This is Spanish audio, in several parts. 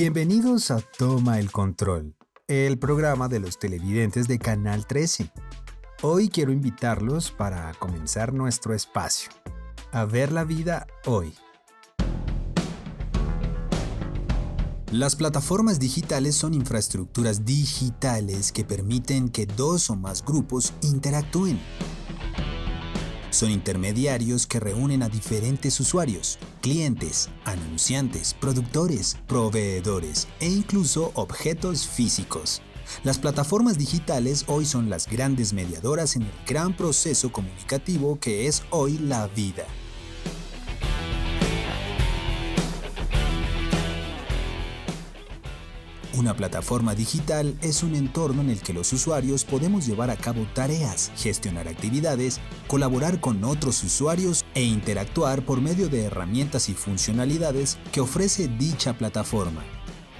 Bienvenidos a Toma el Control, el programa de los televidentes de Canal 13. Hoy quiero invitarlos para comenzar nuestro espacio, a ver la vida hoy. Las plataformas digitales son infraestructuras digitales que permiten que dos o más grupos interactúen. Son intermediarios que reúnen a diferentes usuarios, clientes, anunciantes, productores, proveedores e incluso objetos físicos. Las plataformas digitales hoy son las grandes mediadoras en el gran proceso comunicativo que es hoy la vida. Una plataforma digital es un entorno en el que los usuarios podemos llevar a cabo tareas, gestionar actividades, colaborar con otros usuarios e interactuar por medio de herramientas y funcionalidades que ofrece dicha plataforma.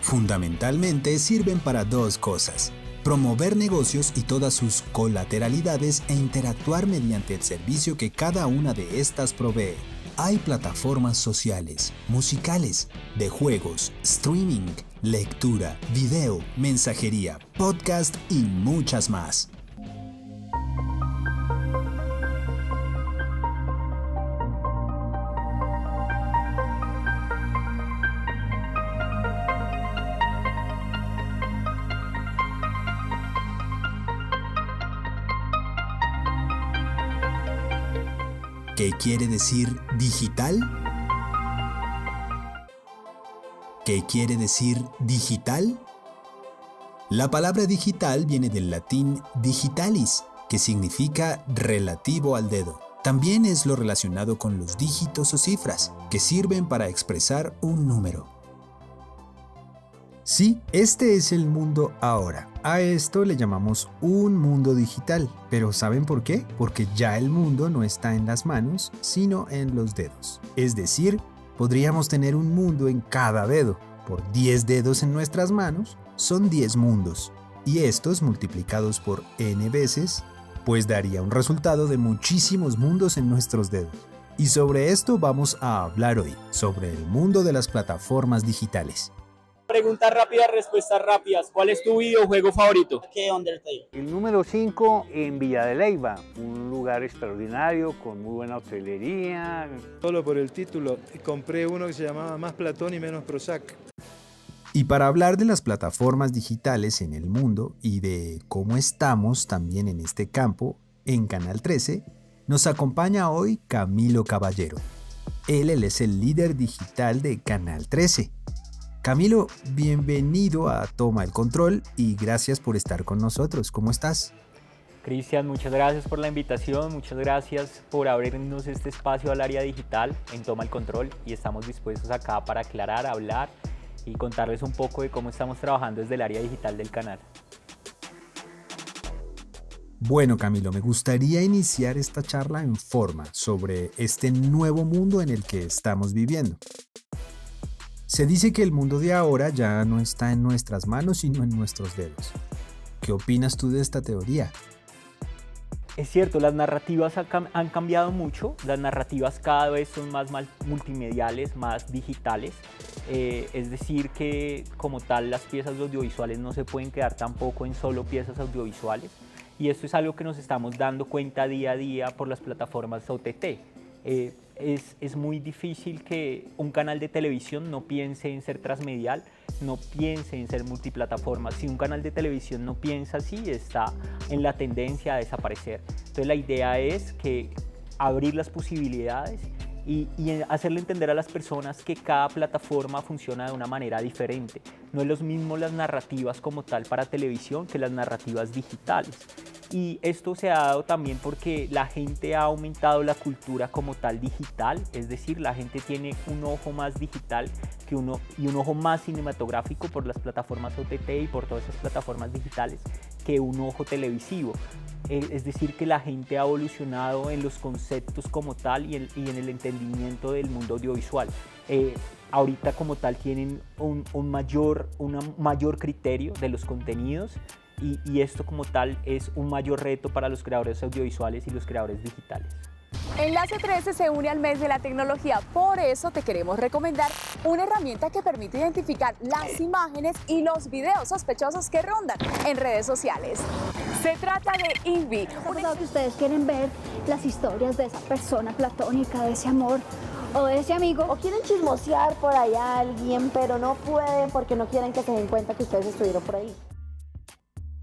Fundamentalmente sirven para dos cosas, promover negocios y todas sus colateralidades e interactuar mediante el servicio que cada una de estas provee. Hay plataformas sociales, musicales, de juegos, streaming, lectura, video, mensajería, podcast y muchas más. ¿Qué quiere decir digital? ¿Qué quiere decir digital? La palabra digital viene del latín digitalis, que significa relativo al dedo. También es lo relacionado con los dígitos o cifras, que sirven para expresar un número. Sí, este es el mundo ahora. A esto le llamamos un mundo digital. Pero ¿saben por qué? Porque ya el mundo no está en las manos, sino en los dedos. Es decir, podríamos tener un mundo en cada dedo. Por 10 dedos en nuestras manos, son 10 mundos. Y estos multiplicados por n veces, pues daría un resultado de muchísimos mundos en nuestros dedos. Y sobre esto vamos a hablar hoy, sobre el mundo de las plataformas digitales. Preguntas rápidas, respuestas rápidas. ¿Cuál es tu videojuego favorito? ¿Qué Undertale? El número 5 en Villa de Leyva, un lugar extraordinario con muy buena hotelería. Solo por el título, compré uno que se llamaba Más Platón y menos Prozac. Y para hablar de las plataformas digitales en el mundo y de cómo estamos también en este campo, en Canal 13, nos acompaña hoy Camilo Caballero. Él, él es el líder digital de Canal 13 Camilo, bienvenido a Toma el Control y gracias por estar con nosotros. ¿Cómo estás? Cristian, muchas gracias por la invitación, muchas gracias por abrirnos este espacio al área digital en Toma el Control y estamos dispuestos acá para aclarar, hablar y contarles un poco de cómo estamos trabajando desde el área digital del canal. Bueno Camilo, me gustaría iniciar esta charla en forma sobre este nuevo mundo en el que estamos viviendo. Se dice que el mundo de ahora ya no está en nuestras manos, sino en nuestros dedos. ¿Qué opinas tú de esta teoría? Es cierto, las narrativas han cambiado mucho, las narrativas cada vez son más multimediales, más digitales, eh, es decir que como tal las piezas audiovisuales no se pueden quedar tampoco en solo piezas audiovisuales y esto es algo que nos estamos dando cuenta día a día por las plataformas OTT. Eh, es, muy difícil que un canal de televisión no piense en ser transmedial, no piense en ser multiplataforma. Si un canal de televisión no piensa así, está en la tendencia a desaparecer. Entonces la idea es que abrir las posibilidades y, hacerle entender a las personas que cada plataforma funciona de una manera diferente. No es lo mismo las narrativas como tal para televisión que las narrativas digitales. Y esto se ha dado también porque la gente ha aumentado la cultura como tal digital, es decir, la gente tiene un ojo más digital que uno, y un ojo más cinematográfico por las plataformas OTT y por todas esas plataformas digitales que un ojo televisivo. Eh, es decir, que la gente ha evolucionado en los conceptos como tal y en, el entendimiento del mundo audiovisual. Eh, ahorita como tal tienen un, un mayor, un mayor criterio de los contenidos y, esto como tal es un mayor reto para los creadores audiovisuales y los creadores digitales. Enlace 13 se une al mes de la tecnología, por eso te queremos recomendar una herramienta que permite identificar las imágenes y los videos sospechosos que rondan en redes sociales. Se trata de Invi. Que ustedes quieren ver las historias de esa persona platónica, de ese amor o de ese amigo. O quieren chismosear por ahí a alguien, pero no pueden porque no quieren que se den cuenta que ustedes estuvieron por ahí.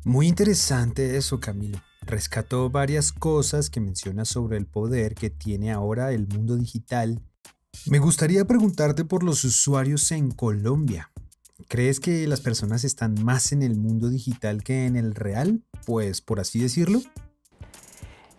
Muy interesante eso, Camilo. Rescató varias cosas que menciona sobre el poder que tiene ahora el mundo digital. Me gustaría preguntarte por los usuarios en Colombia. ¿Crees que las personas están más en el mundo digital que en el real? Pues por así decirlo.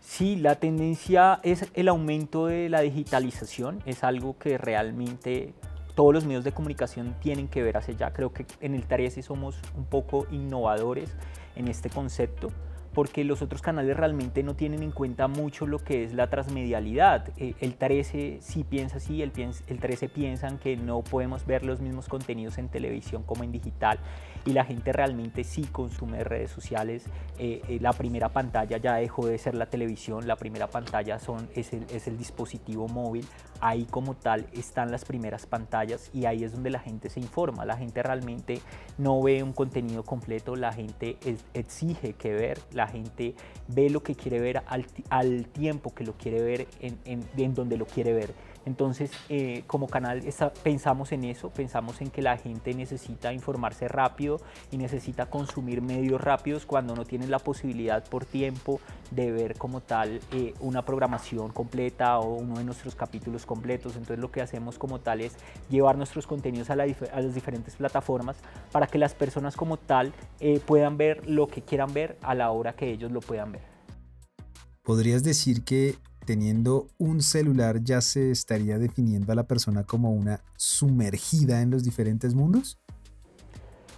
Sí, la tendencia es el aumento de la digitalización, es algo que realmente todos los medios de comunicación tienen que ver hacia allá. Creo que en el 13 somos un poco innovadores en este concepto porque los otros canales realmente no tienen en cuenta mucho lo que es la transmedialidad. Eh, el 13 sí piensa así, el, el 13 piensan que no podemos ver los mismos contenidos en televisión como en digital y la gente realmente sí consume redes sociales. Eh, eh, la primera pantalla ya dejó de ser la televisión, la primera pantalla son, es, el, es el dispositivo móvil, ahí como tal están las primeras pantallas y ahí es donde la gente se informa, la gente realmente no ve un contenido completo, la gente exige que ver, la gente ve lo que quiere ver al, tiempo que lo quiere ver, en, en, donde lo quiere ver. Entonces, eh, como canal pensamos en eso, pensamos en que la gente necesita informarse rápido y necesita consumir medios rápidos cuando no tienen la posibilidad por tiempo de ver como tal eh, una programación completa o uno de nuestros capítulos completos. Entonces, lo que hacemos como tal es llevar nuestros contenidos a, las diferentes plataformas para que las personas como tal eh, puedan ver lo que quieran ver a la hora que ellos lo puedan ver. ¿Podrías decir que teniendo un celular ya se estaría definiendo a la persona como una sumergida en los diferentes mundos?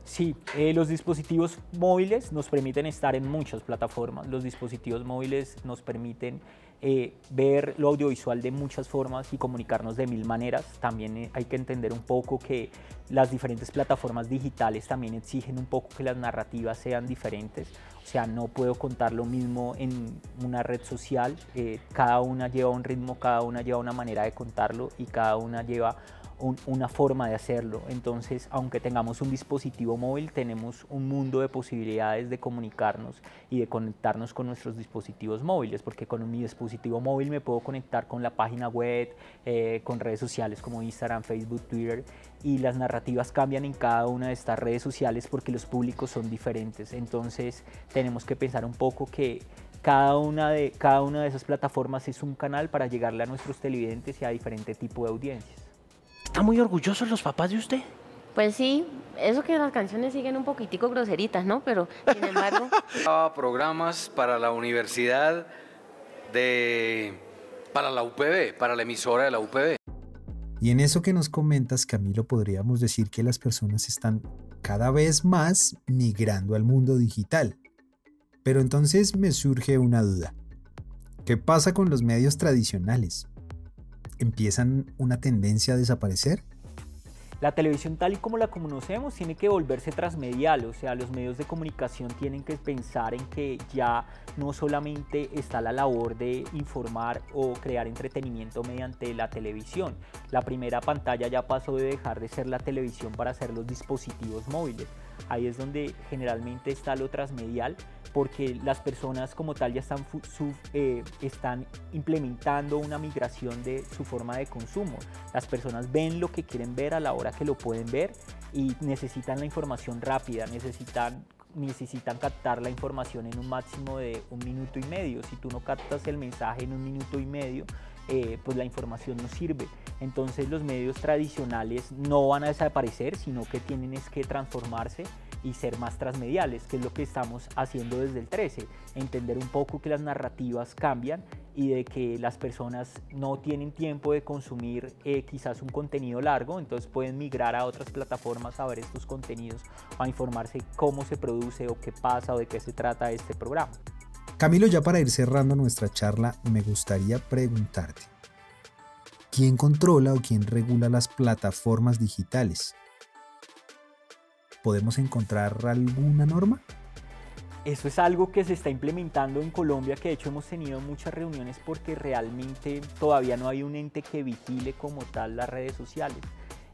Sí, eh, los dispositivos móviles nos permiten estar en muchas plataformas. Los dispositivos móviles nos permiten eh, ver lo audiovisual de muchas formas y comunicarnos de mil maneras. También eh, hay que entender un poco que las diferentes plataformas digitales también exigen un poco que las narrativas sean diferentes. O sea, no puedo contar lo mismo en una red social. cada una lleva un ritmo, cada una lleva una manera de contarlo y cada una lleva una forma de hacerlo. Entonces, aunque tengamos un dispositivo móvil, tenemos un mundo de posibilidades de comunicarnos y de conectarnos con nuestros dispositivos móviles, porque con mi dispositivo móvil me puedo conectar con la página web, eh, con redes sociales como Instagram, Facebook, Twitter, y las narrativas cambian en cada una de estas redes sociales porque los públicos son diferentes. Entonces, tenemos que pensar un poco que cada una, de, cada una de esas plataformas es un canal para llegarle a nuestros televidentes y a diferente tipo de audiencias. ¿Están muy orgullosos los papás de usted? Pues sí, eso que las canciones siguen un poquitico groseritas, ¿no? Pero, sin embargo... programas para la universidad de... para la UPB, para la emisora de la UPB. Y en eso que nos comentas, Camilo, podríamos decir que las personas están cada vez más migrando al mundo digital. Pero entonces me surge una duda. ¿Qué pasa con los medios tradicionales? Empiezan una tendencia a desaparecer? La televisión tal y como la conocemos tiene que volverse transmedial, o sea, los medios de comunicación tienen que pensar en que ya no solamente está la labor de informar o crear entretenimiento mediante la televisión. La primera pantalla ya pasó de dejar de ser la televisión para ser los dispositivos móviles. Ahí es donde generalmente está lo transmedial, porque las personas como tal ya están, eh, están implementando una migración de su forma de consumo. Las personas ven lo que quieren ver a la hora que lo pueden ver y necesitan la información rápida, necesitan necesitan captar la información en un máximo de un minuto y medio. Si tú no captas el mensaje en un minuto y medio, eh, pues la información no sirve. Entonces los medios tradicionales no van a desaparecer, sino que tienen es que transformarse y ser más transmediales, que es lo que estamos haciendo desde el 13, entender un poco que las narrativas cambian y de que las personas no tienen tiempo de consumir eh, quizás un contenido largo, entonces pueden migrar a otras plataformas a ver estos contenidos, a informarse cómo se produce o qué pasa o de qué se trata este programa. Camilo, ya para ir cerrando nuestra charla, me gustaría preguntarte, ¿quién controla o quién regula las plataformas digitales? ¿podemos encontrar alguna norma? Eso es algo que se está implementando en Colombia, que de hecho hemos tenido muchas reuniones porque realmente todavía no hay un ente que vigile como tal las redes sociales.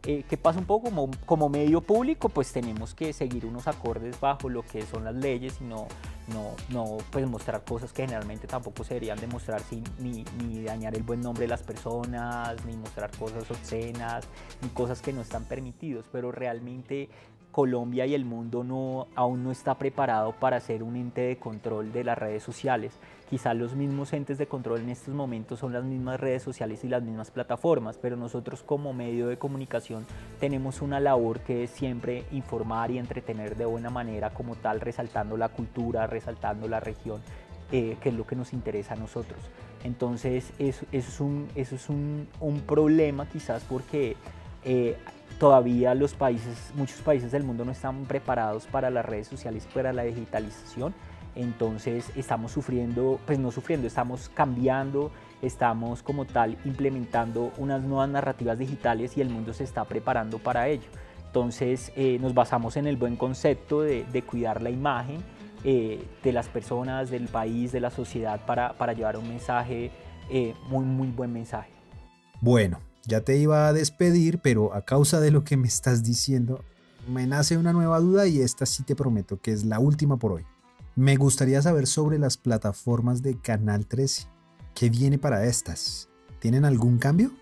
Eh, ¿Qué pasa un poco como, como medio público? Pues tenemos que seguir unos acordes bajo lo que son las leyes y no, no, no pues mostrar cosas que generalmente tampoco se deberían demostrar sin, ni, ni dañar el buen nombre de las personas, ni mostrar cosas obscenas, ni cosas que no están permitidos, pero realmente Colombia y el mundo no, aún no está preparado para ser un ente de control de las redes sociales. Quizá los mismos entes de control en estos momentos son las mismas redes sociales y las mismas plataformas, pero nosotros como medio de comunicación tenemos una labor que es siempre informar y entretener de buena manera como tal, resaltando la cultura, resaltando la región, eh, que es lo que nos interesa a nosotros. Entonces eso, es, un, eso es un, un problema quizás porque eh, todavía los países, muchos países del mundo no están preparados para las redes sociales, para la digitalización. Entonces estamos sufriendo, pues no sufriendo, estamos cambiando, estamos como tal implementando unas nuevas narrativas digitales y el mundo se está preparando para ello. Entonces eh, nos basamos en el buen concepto de, cuidar la imagen eh, de las personas, del país, de la sociedad para, para llevar un mensaje, muy, muy buen mensaje. Bueno, ya te iba a despedir, pero a causa de lo que me estás diciendo, me nace una nueva duda y esta sí te prometo que es la última por hoy. Me gustaría saber sobre las plataformas de Canal 13. ¿Qué viene para estas? ¿Tienen algún cambio?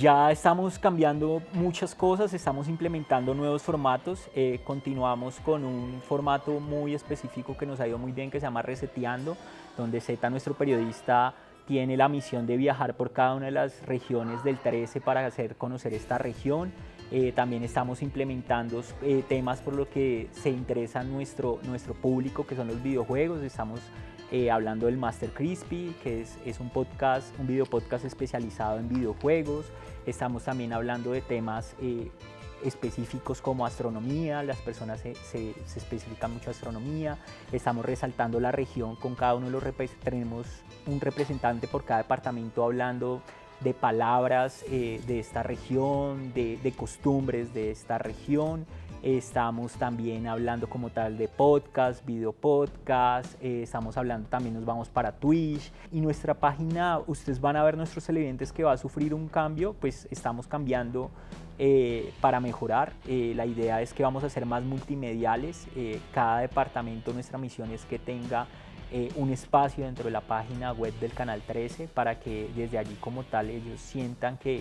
Ya estamos cambiando muchas cosas, estamos implementando nuevos formatos, eh, continuamos con un formato muy específico que nos ha ido muy bien que se llama Reseteando, donde Z, nuestro periodista, tiene la misión de viajar por cada una de las regiones del 13 para hacer conocer esta región. Eh, también estamos implementando eh, temas por lo que se interesa nuestro, nuestro público, que son los videojuegos. Estamos eh, hablando del Master Crispy, que es, es, un podcast, un video podcast especializado en videojuegos. Estamos también hablando de temas específicos como astronomía, las personas se, se, se, especifican mucho astronomía, estamos resaltando la región con cada uno de los tenemos un representante por cada departamento hablando de palabras eh, de esta región, de, de, costumbres de esta región. Estamos también hablando como tal de podcast, video podcast, eh, estamos hablando también, nos vamos para Twitch y nuestra página, ustedes van a ver nuestros televidentes que va a sufrir un cambio, pues estamos cambiando eh, para mejorar. la idea es que vamos a ser más multimediales, cada departamento, nuestra misión es que tenga eh, un espacio dentro de la página web del Canal 13 para que desde allí como tal ellos sientan que,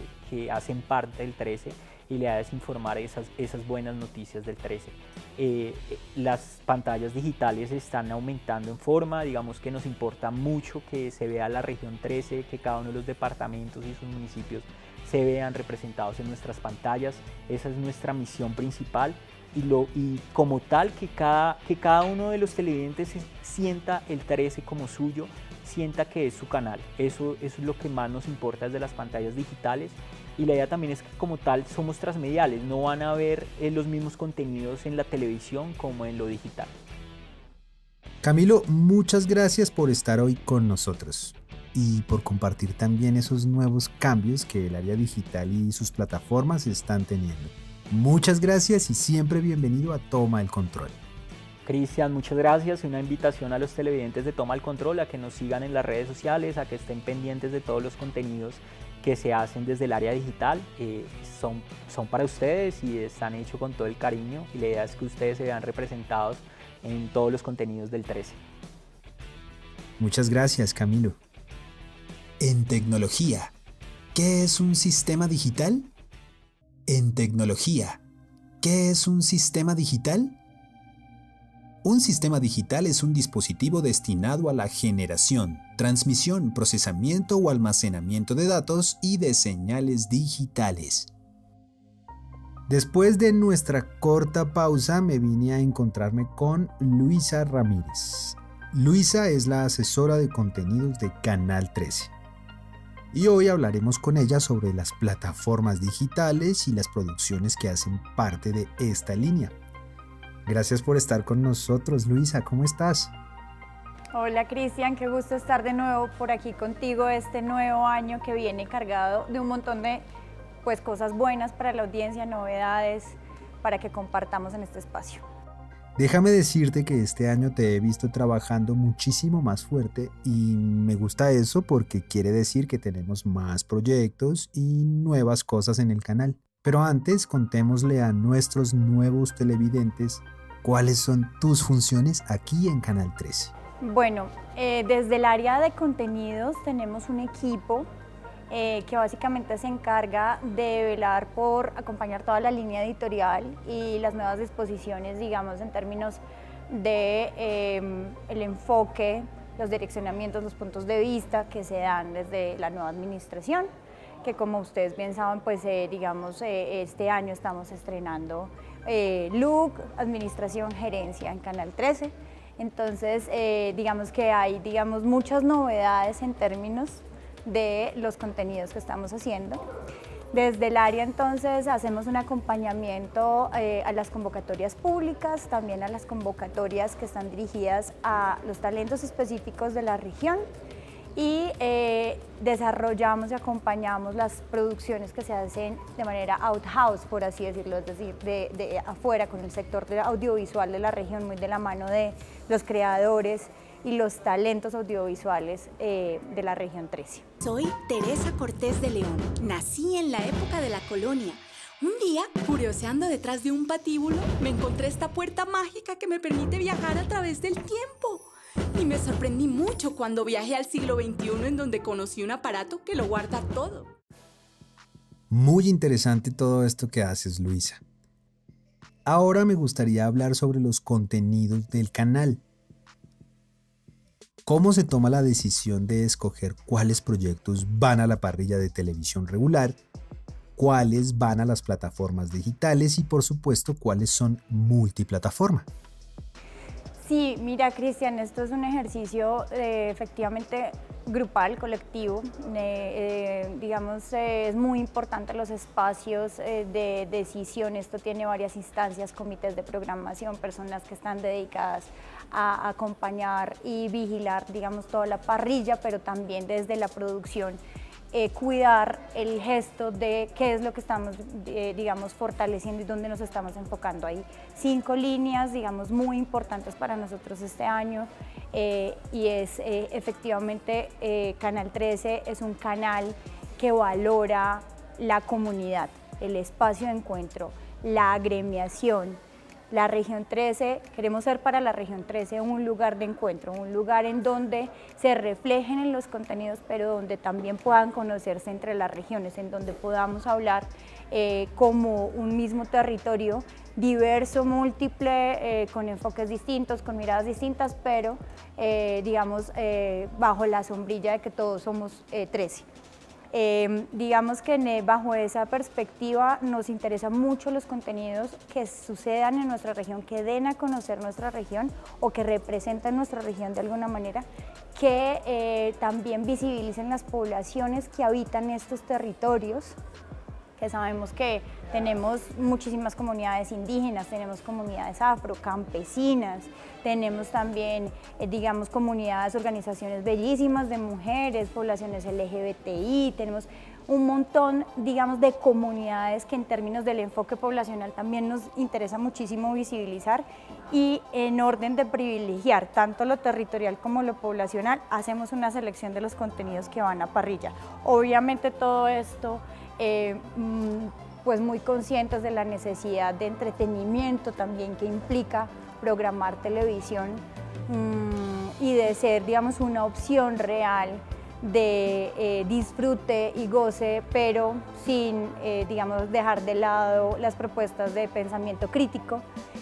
hacen parte del 13 y le hagas informar esas, buenas noticias del 13. Eh, las pantallas digitales están aumentando en forma, digamos que nos importa mucho que se vea la región 13, que cada uno de los departamentos y sus municipios se vean representados en nuestras pantallas, esa es nuestra misión principal y, lo, y como tal que cada, que cada uno de los televidentes sienta el 13 como suyo, sienta que es su canal. Eso, eso es lo que más nos importa desde las pantallas digitales. Y la idea también es que como tal somos transmediales, no van a ver eh, los mismos contenidos en la televisión como en lo digital. Camilo, muchas gracias por estar hoy con nosotros y por compartir también esos nuevos cambios que el área digital y sus plataformas están teniendo. Muchas gracias y siempre bienvenido a Toma el Control. Cristian, muchas gracias y una invitación a los televidentes de Toma el Control a que nos sigan en las redes sociales, a que estén pendientes de todos los contenidos que se hacen desde el área digital. Eh, son, son para ustedes y están hechos con todo el cariño y la idea es que ustedes se vean representados en todos los contenidos del 13. Muchas gracias, Camilo. En tecnología, ¿qué es un sistema digital? En tecnología, ¿qué es un sistema digital? Un sistema digital es un dispositivo destinado a la generación, transmisión, procesamiento o almacenamiento de datos y de señales digitales. Después de nuestra corta pausa me vine a encontrarme con Luisa Ramírez. Luisa es la asesora de contenidos de Canal 13 y hoy hablaremos con ella sobre las plataformas digitales y las producciones que hacen parte de esta línea. Gracias por estar con nosotros, Luisa, ¿cómo estás? Hola Cristian, qué gusto estar de nuevo por aquí contigo este nuevo año que viene cargado de un montón de pues, cosas buenas para la audiencia, novedades, para que compartamos en este espacio. Déjame decirte que este año te he visto trabajando muchísimo más fuerte y me gusta eso porque quiere decir que tenemos más proyectos y nuevas cosas en el canal. Pero antes contémosle a nuestros nuevos televidentes cuáles son tus funciones aquí en Canal 13. Bueno, eh, desde el área de contenidos tenemos un equipo eh, que básicamente se encarga de velar por acompañar toda la línea editorial y las nuevas disposiciones, digamos, en términos de em, el enfoque, los direccionamientos, los puntos de vista que se dan desde la nueva administración, que como ustedes bien saben, pues eh, digamos, eh, este año estamos estrenando look, administración, gerencia en Canal 13. Entonces, digamos que hay, digamos, muchas novedades en términos de los contenidos que estamos haciendo. Desde el área entonces hacemos un acompañamiento eh, a las convocatorias públicas, también a las convocatorias que están dirigidas a los talentos específicos de la región y eh, desarrollamos y acompañamos las producciones que se hacen de manera out-house, por así decirlo, es decir, de, de afuera, con el sector audiovisual de la región, muy de la mano de los creadores, y los talentos audiovisuales eh, de la región 13. Soy Teresa Cortés de León. Nací en la época de la colonia. Un día, curioseando detrás de un patíbulo, me encontré esta puerta mágica que me permite viajar a través del tiempo. Y me sorprendí mucho cuando viajé al siglo XXI en donde conocí un aparato que lo guarda todo. Muy interesante todo esto que haces, Luisa. Ahora me gustaría hablar sobre los contenidos del canal. ¿Cómo se toma la decisión de escoger cuáles proyectos van a la parrilla de televisión regular, cuáles van a las plataformas digitales y por supuesto cuáles son multiplataforma? Sí, mira Cristian, esto es un ejercicio eh, efectivamente grupal, colectivo. Eh, eh, digamos, es muy importante los espacios de decisión. Esto tiene varias instancias, comités de programación, personas que están dedicadas a acompañar y vigilar, digamos, toda la parrilla, pero también desde la producción. Eh, cuidar el gesto de qué es lo que estamos, eh, digamos, fortaleciendo y dónde nos estamos enfocando. Hay cinco líneas, digamos, muy importantes para nosotros este año eh, y es efectivamente Canal 13 es un canal que valora la comunidad, el espacio de encuentro, la agremiación, la región 13, queremos ser para la región 13 un lugar de encuentro, un lugar en donde se reflejen en los contenidos, pero donde también puedan conocerse entre las regiones, en donde podamos hablar eh, como un mismo territorio diverso, múltiple, eh, con enfoques distintos, con miradas distintas, pero eh, digamos bajo la sombrilla de que todos somos 13. Em, digamos que bajo esa perspectiva nos interesan mucho los contenidos que sucedan en nuestra región, que den a conocer nuestra región o que representan nuestra región de alguna manera, que eh, también visibilicen las poblaciones que habitan estos territorios, sabemos que tenemos muchísimas comunidades indígenas, tenemos comunidades afro, campesinas, tenemos también, eh, digamos, comunidades, organizaciones bellísimas de mujeres, poblaciones LGBTI, tenemos un montón, digamos, de comunidades que en términos del enfoque poblacional también nos interesa muchísimo visibilizar y en orden de privilegiar tanto lo territorial como lo poblacional, hacemos una selección de los contenidos que van a parrilla. Obviamente todo esto eh, mm, pues muy conscientes de la necesidad de entretenimiento también que implica programar televisión mm, y de ser, digamos, una opción real de eh, disfrute y goce, pero sin, eh, digamos, dejar de lado las propuestas de pensamiento crítico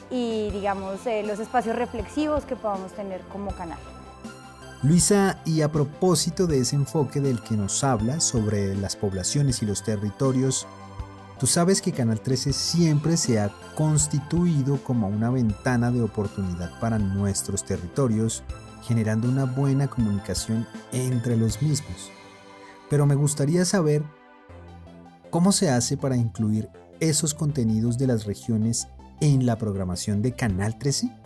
y, digamos, los espacios reflexivos que podamos tener como canal. Luisa, y a propósito de ese enfoque del que nos habla sobre las poblaciones y los territorios, tú sabes que Canal 13 siempre se ha constituido como una ventana de oportunidad para nuestros territorios, generando una buena comunicación entre los mismos. Pero me gustaría saber cómo se hace para incluir esos contenidos de las regiones en la programación de Canal 13.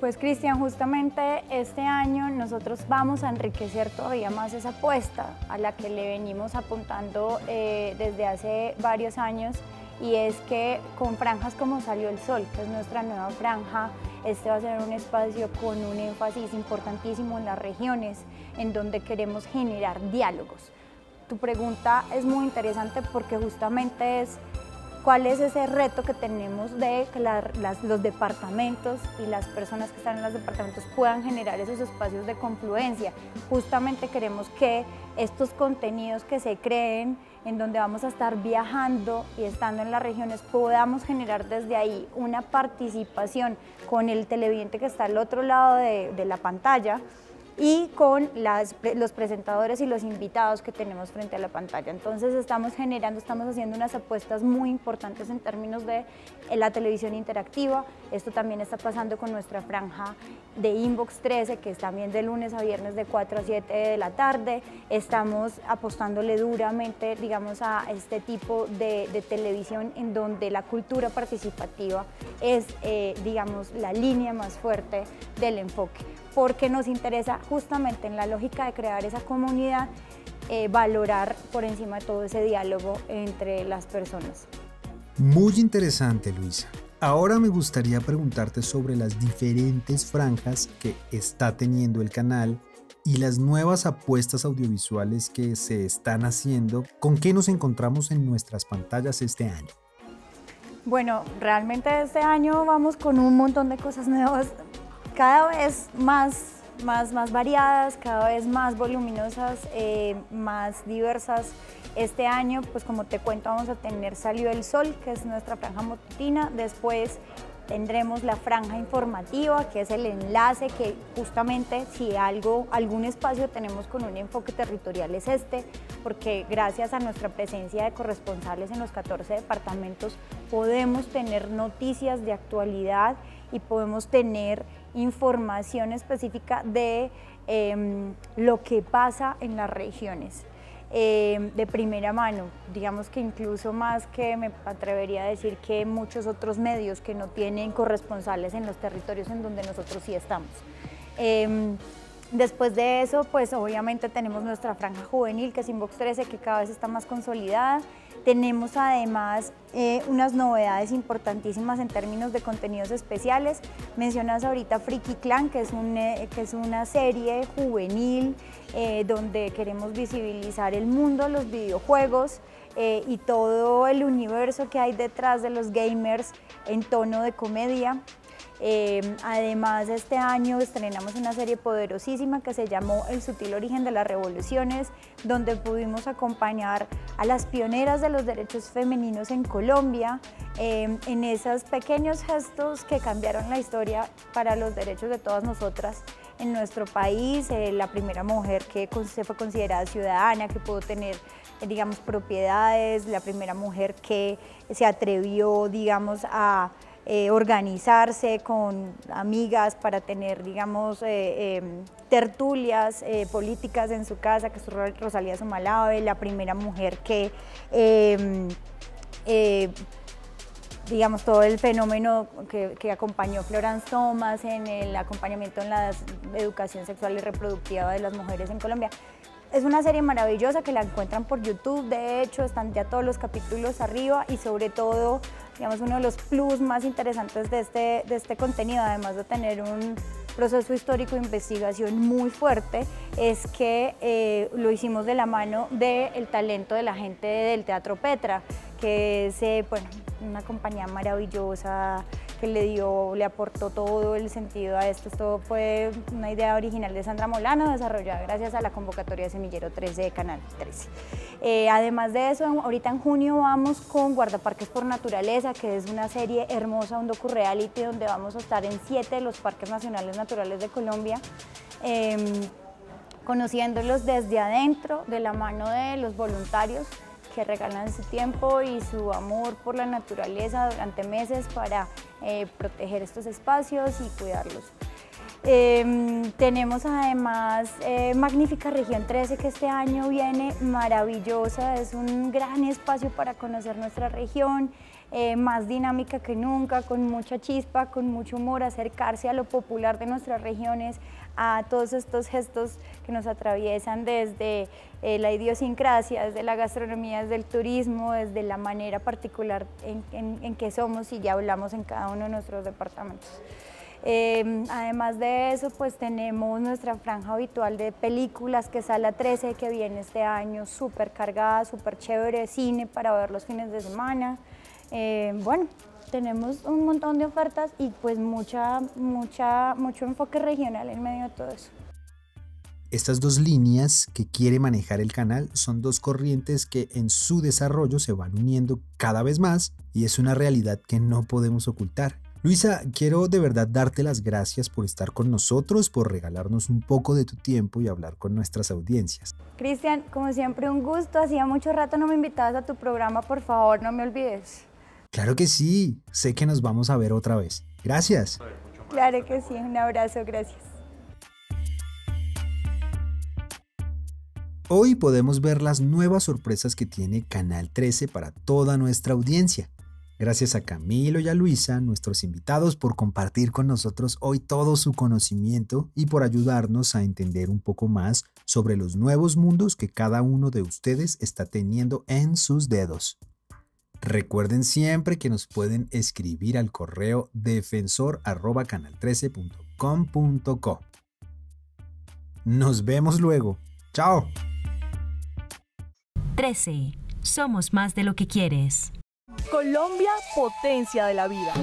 Pues Cristian, justamente este año nosotros vamos a enriquecer todavía más esa apuesta a la que le venimos apuntando eh, desde hace varios años y es que con franjas como Salió el Sol, que es nuestra nueva franja, este va a ser un espacio con un énfasis importantísimo en las regiones, en donde queremos generar diálogos. Tu pregunta es muy interesante porque justamente es cuál es ese reto que tenemos de que los departamentos y las personas que están en los departamentos puedan generar esos espacios de confluencia. Justamente queremos que estos contenidos que se creen, en donde vamos a estar viajando y estando en las regiones, podamos generar desde ahí una participación con el televidente que está al otro lado de, la pantalla, y con los presentadores y los invitados que tenemos frente a la pantalla. Entonces estamos generando, estamos haciendo unas apuestas muy importantes en términos de eh, la televisión interactiva. Esto también está pasando con nuestra franja de Inbox 13, que es también de lunes a viernes de 4 a 7 de la tarde. Estamos apostándole duramente, digamos, a este tipo de, televisión en donde la cultura participativa es, eh, digamos, la línea más fuerte del enfoque porque nos interesa justamente en la lógica de crear esa comunidad, eh, valorar por encima de todo ese diálogo entre las personas. Muy interesante, Luisa. Ahora me gustaría preguntarte sobre las diferentes franjas que está teniendo el canal y las nuevas apuestas audiovisuales que se están haciendo. ¿Con qué nos encontramos en nuestras pantallas este año? Bueno, realmente este año vamos con un montón de cosas nuevas cada vez más, más, más variadas, cada vez más voluminosas, eh, más diversas. Este año, pues como te cuento, vamos a tener Salió el Sol, que es nuestra franja matutina. Después tendremos la franja informativa, que es el enlace que justamente si algo, algún espacio tenemos con un enfoque territorial es este, porque gracias a nuestra presencia de corresponsales en los 14 departamentos podemos tener noticias de actualidad y podemos tener información específica de em, lo que pasa en las regiones. Em, de primera mano, digamos que incluso más que me atrevería a decir que muchos otros medios que no tienen corresponsales en los territorios en donde nosotros sí estamos. Em, después de eso, pues obviamente tenemos nuestra franja juvenil, que es Inbox 13, que cada vez está más consolidada. Tenemos además eh, unas novedades importantísimas en términos de contenidos especiales. Mencionas ahorita Friki Clan, que es, eh, que es una serie juvenil eh, donde queremos visibilizar el mundo los videojuegos y todo el universo que hay detrás de los gamers en tono de comedia. Em, además, este año estrenamos una serie poderosísima que se llamó El sutil origen de las revoluciones, donde pudimos acompañar a las pioneras de los derechos femeninos en Colombia, em, en esos pequeños gestos que cambiaron la historia para los derechos de todas nosotras en nuestro país, eh, la primera mujer que se fue considerada ciudadana, que pudo tener, eh, digamos, propiedades, la primera mujer que se atrevió, digamos, a eh, organizarse con amigas para tener, digamos, eh, em, tertulias eh, políticas en su casa, que es Rosalía Sumalave, la primera mujer que, em, digamos, todo el fenómeno que, que, acompañó Florence Thomas en el acompañamiento en la educación sexual y reproductiva de las mujeres en Colombia. Es una serie maravillosa que la encuentran por YouTube, de hecho están ya todos los capítulos arriba y sobre todo, digamos, uno de los plus más interesantes de este, de este contenido, además de tener un proceso histórico de investigación muy fuerte, es que eh, lo hicimos de la mano del talento de la gente del Teatro Petra, que es eh, una compañía maravillosa, que le dio, le aportó todo el sentido a esto. Esto fue una idea original de Sandra Molano, desarrollada gracias a la convocatoria de Semillero 13 de Canal 13. Eh, además de eso, ahorita en junio vamos con Guardaparques por Naturaleza, que es una serie hermosa, un docu-reality, donde vamos a estar en siete de los parques nacionales naturales de Colombia. Em, conociéndolos desde adentro, de la mano de los voluntarios que regalan su tiempo y su amor por la naturaleza durante meses para eh, proteger estos espacios y cuidarlos. Em, tenemos además eh, Magnífica Región 13 que este año viene maravillosa, es un gran espacio para conocer nuestra región, eh, más dinámica que nunca, con mucha chispa, con mucho humor, acercarse a lo popular de nuestras regiones, a todos estos gestos que nos atraviesan desde eh, la idiosincrasia, desde la gastronomía, desde el turismo, desde la manera particular en que somos y ya hablamos en cada uno de nuestros departamentos. Em, además de eso, pues tenemos nuestra franja habitual de películas, que es a la 13, que viene este año, súper cargada, súper chévere, cine para ver los fines de semana. Em, bueno, tenemos un montón de ofertas y pues mucha, mucha, mucho enfoque regional en medio de todo eso. Estas dos líneas que quiere manejar el canal son dos corrientes que en su desarrollo se van uniendo cada vez más y es una realidad que no podemos ocultar. Luisa, quiero de verdad darte las gracias por estar con nosotros, por regalarnos un poco de tu tiempo y hablar con nuestras audiencias. Cristian, como siempre un gusto, hacía mucho rato no me invitabas a tu programa, por favor, no me olvides. Claro que sí, sé que nos vamos a ver otra vez. Gracias. Claro que sí, un abrazo, gracias. Hoy podemos ver las nuevas sorpresas que tiene Canal 13 para toda nuestra audiencia. Gracias a Camilo y a Luisa, nuestros invitados, por compartir con nosotros hoy todo su conocimiento y por ayudarnos a entender un poco más sobre los nuevos mundos que cada uno de ustedes está teniendo en sus dedos. Recuerden siempre que nos pueden escribir al correo defensor@canal13.com.co. Nos vemos luego. Chao. 13. Somos más de lo que quieres. Colombia, potencia de la vida.